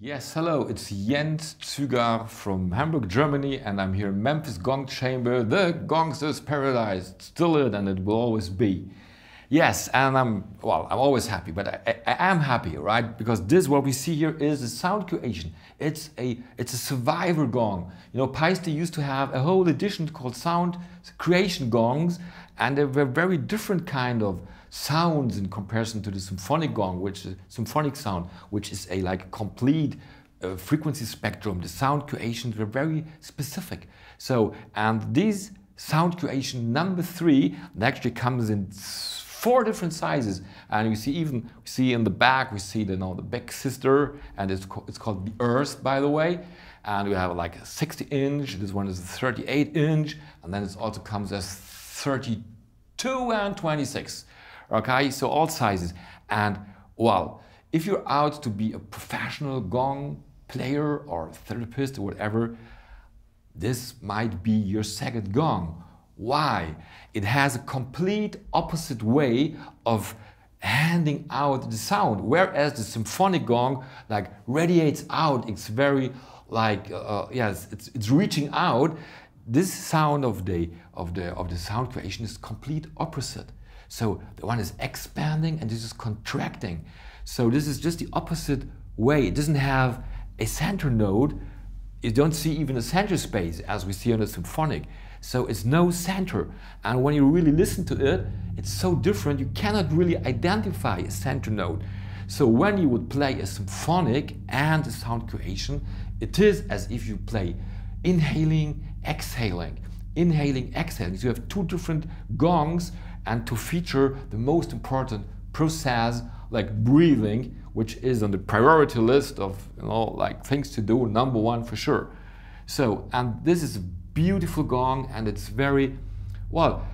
Yes, hello, it's Jens Zygar from Hamburg, Germany, and I'm here in Memphis Gong Chamber, the Gongster's Paradise, still it and it will always be. Yes, and I'm, well, I'm always happy, but I, I, I, am happy, right? Because this, what we see here is a sound creation. It's a, it's a survivor gong. You know, Paiste used to have a whole edition called sound creation gongs, and they were very different kind of sounds in comparison to the symphonic gong, which is symphonic sound, which is a like complete uh, frequency spectrum. The sound creations were very specific. So, and this sound creation number three actually comes in four different sizes. And you see even, we see in the back, we see the, you know, the big sister, and it's, co it's called the Earth, by the way. And we have like a 60 inch, this one is a 38 inch, and then it also comes as 32 and 26 okay? So all sizes. And well, if you're out to be a professional gong player or therapist or whatever, this might be your second gong. Why? It has a complete opposite way of handing out the sound, whereas the symphonic gong like radiates out. It's very like uh, uh yes, it's, it's reaching out. This sound of the of the of the sound creation is complete opposite. So the one is expanding and this is contracting. So this is just the opposite way. It doesn't have a center node. You don't see even a center space as we see on the symphonic. So it's no center. And when you really listen to it, it's so different, you cannot really identify a center node. So when you would play a symphonic and a sound creation, it is as if you play inhaling, exhaling, inhaling, exhaling. So you have two different gongs and to feature the most important process like breathing, which is on the priority list of you know like things to do, number one for sure. So, and this is a beautiful gong and it's very well.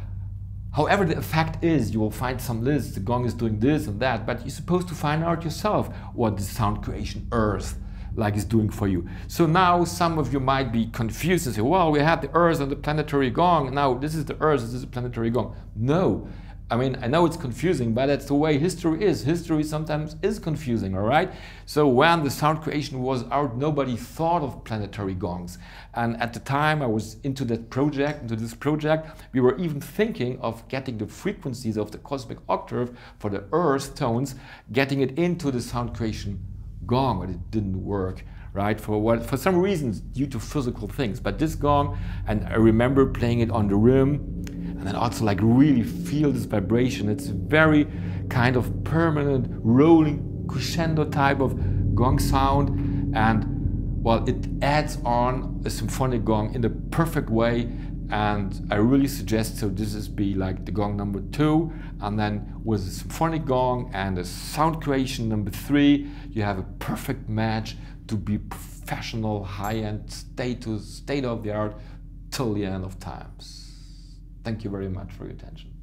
However, the effect is you will find some lists, the gong is doing this and that, but you're supposed to find out yourself what the sound creation earth like it's doing for you. So now some of you might be confused and say, well, we had the Earth and the planetary gong. Now this is the Earth, this is the planetary gong. No. I mean, I know it's confusing, but that's the way history is. History sometimes is confusing, all right? So when the sound creation was out, nobody thought of planetary gongs. And at the time I was into that project, into this project, we were even thinking of getting the frequencies of the cosmic octave for the Earth tones, getting it into the sound creation gong, but it didn't work, right? For what? For some reasons, due to physical things. But this gong, and I remember playing it on the rim, and then also like really feel this vibration. It's very kind of permanent, rolling crescendo type of gong sound, and well, it adds on a symphonic gong in the perfect way and I really suggest so this is be like the gong number two and then with a symphonic gong and a sound creation number three you have a perfect match to be professional high-end status state of the art till the end of times. Thank you very much for your attention